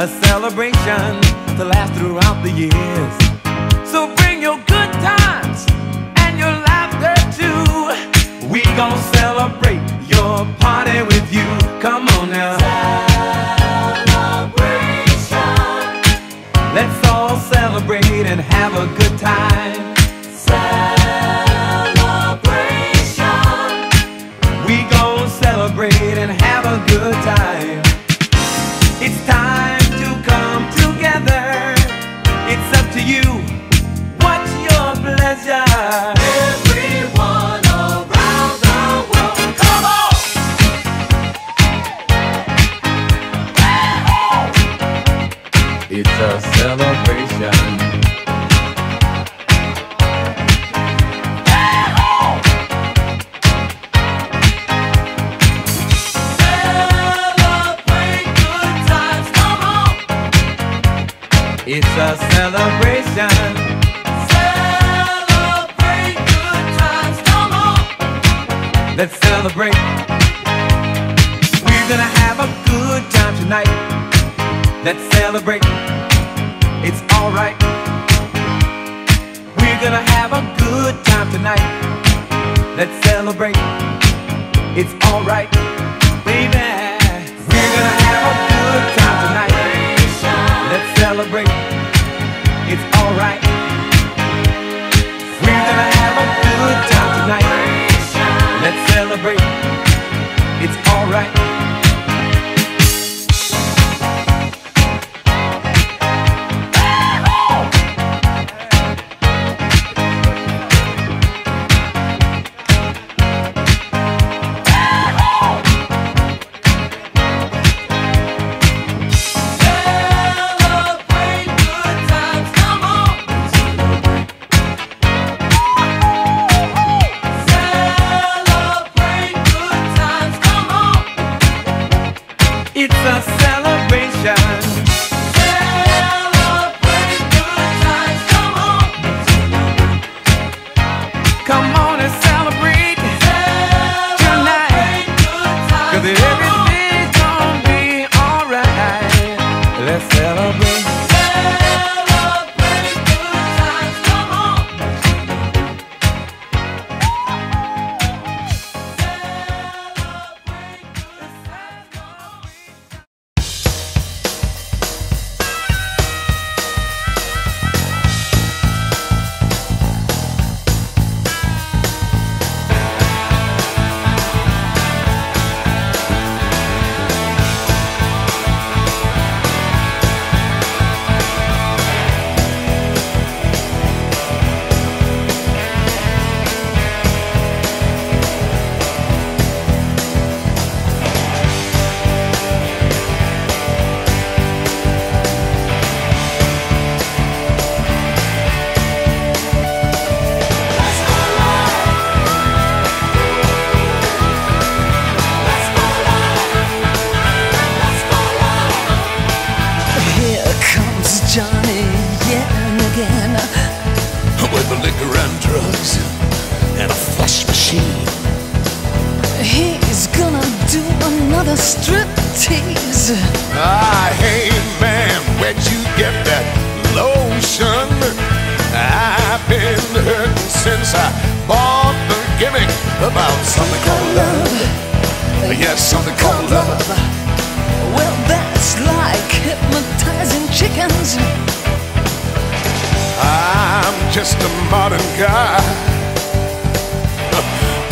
a celebration to last throughout the years. So bring your good times and your laughter too. We gon' celebrate your party with you. Come on now. Celebration. Let's all celebrate and have a good time. A celebration. It's a celebration. Celebrate good times, come on! Let's celebrate. We're gonna have a good time tonight. Let's celebrate. It's alright. We're gonna have a good time tonight. Let's celebrate. It's alright, baby. We're gonna have a good time tonight. Let's celebrate. It's alright. We're gonna have a good time tonight. It's a tease. Ah, hey man, where'd you get that lotion? I've been hurting since I bought the gimmick about something called love. Yes, something called love. Well, that's like hypnotizing chickens. I'm just a modern guy.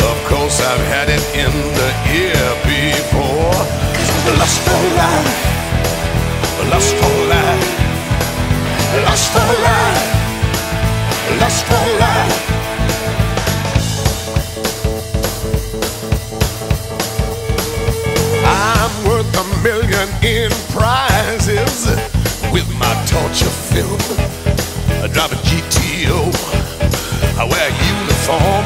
Of course, I've had it in the ear before. Lust for life, lust for life, lust for life, lust for life. I'm worth a million in prizes with my torture film. I drive a GTO. I wear a uniform,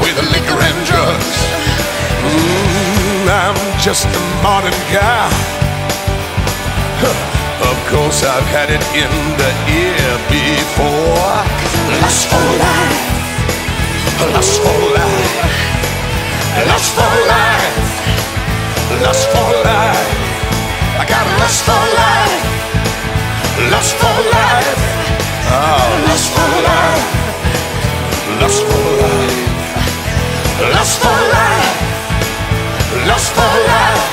with liquor and drugs. Mm, I'm just a modern guy. Of course, I've had it in the ear before. Lust for life, lust for life, lust for life, lust for life. I got lust for life, lust for life, oh, lust for life, lust for life, lust for life, lost for life.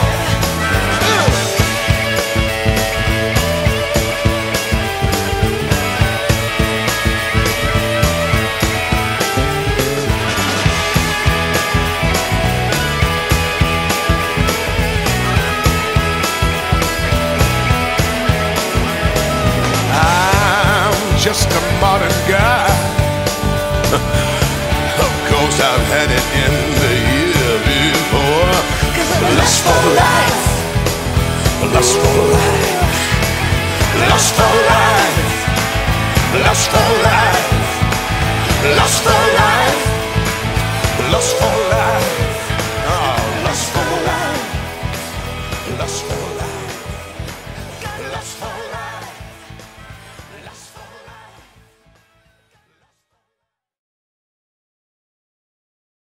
I'm just a modern guy. of course, I've had it in